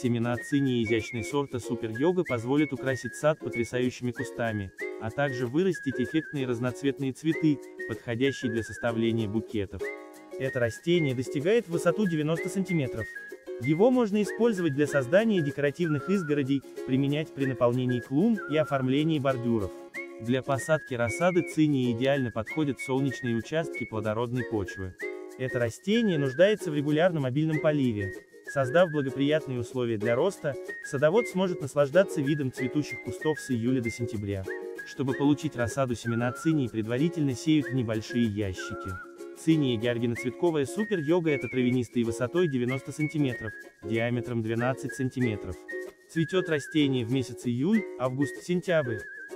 семена цинии изящной сорта Супер Йога позволят украсить сад потрясающими кустами, а также вырастить эффектные разноцветные цветы, подходящие для составления букетов. Это растение достигает высоту 90 сантиметров. Его можно использовать для создания декоративных изгородей, применять при наполнении клумб и оформлении бордюров. Для посадки рассады цинии идеально подходят солнечные участки плодородной почвы. Это растение нуждается в регулярном обильном поливе. Создав благоприятные условия для роста, садовод сможет наслаждаться видом цветущих кустов с июля до сентября. Чтобы получить рассаду семена цинии предварительно сеют в небольшие ящики. Циния георгиноцветковая супер-йога это травянистый высотой 90 см, диаметром 12 см. Цветет растение в месяц июль, август-сентябрь.